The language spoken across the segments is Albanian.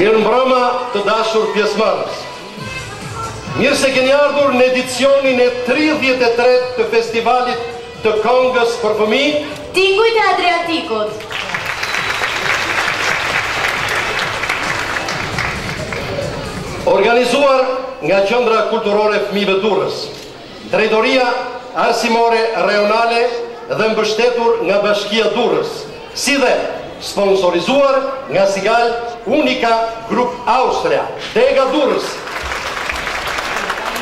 Mirë mbrëma të dashur pjesëmarrës. Mirë se keni ardhur në edicionin e tridhjetë e tretë të Festivalit të Këngës për Fëmijë, Tingujt e Adriatikut. Organizuar nga Qendra Kulturore Fëmijëve Durrës. Drejtoria Arsimore Rajonale dhe mbështetur nga Bashkia Durrës, si dhe sponsorizuar nga Sigal Uniqa Group Austria, Dega Durrës.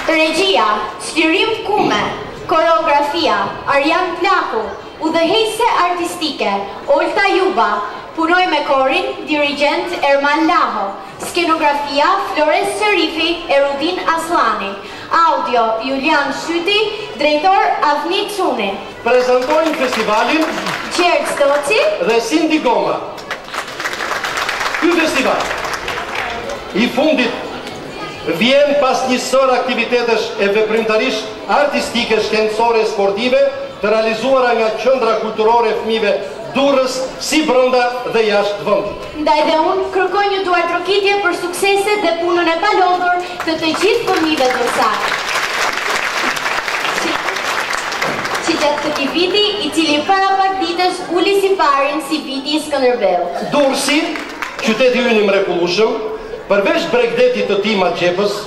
Regjia, Çlirim Kume, Koreografia, Arjan Plaku, Udhëheqëse Artistike, Olta Juba, punoi me korin, dirigjent, Ermal Laho, Skenografia, Flores Qerifi e Rudin Asllani, Audio, Julian Shyti, Drejtor, Avni Cuni. Prezantojmë festivalin. Gjergj Doçi. Dhe Sindi Goma. Ky festival, i fundit, vjen pas një sërë aktivitetesh e veprimtarish artistike, shkencore e sportive të realizuara nga Qendra Kulturore e Fëmijëve Durrës si brenda dhe jashtë vendit. Ndaj dhe unë kërkoj një duartrokitje për sukseset dhe punën e palodhur të të gjithë fëmijëve durrsakë që gjatë këtij viti, i cili para pak ditësh uli siparin si Viti i Skënderbeut. Durrësi, qyteti ynë i mrekullueshëm, përveç bregdetit të tij magjepës,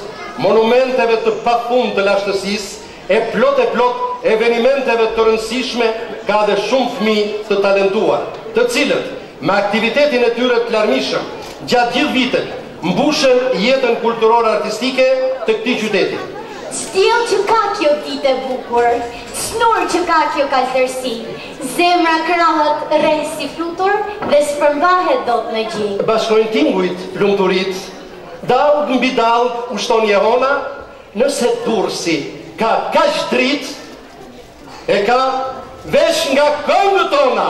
monumenteve të pafund të lashtësisë, E plot e plot evenimenteve të rëndësishme ka dhe shumë fëmijë të talentuar, të cilët me aktivitetin e tyre të larmishëm gjatë gjithë vitit mbushën jetën kulturore artistike të këtij qyteti. Ç'diell që ka kjo ditë e bukur, ç'nur që ka kjo kaltërsi, zemra krahët rreh si flutur dhe s'përmbahet dot në gji. Bashkojnë tingujt lumturitë, dallgë mbi dallgë ushton jehona, Nëse Durrësi ka kaq dritë, e ka veç nga këngët tona!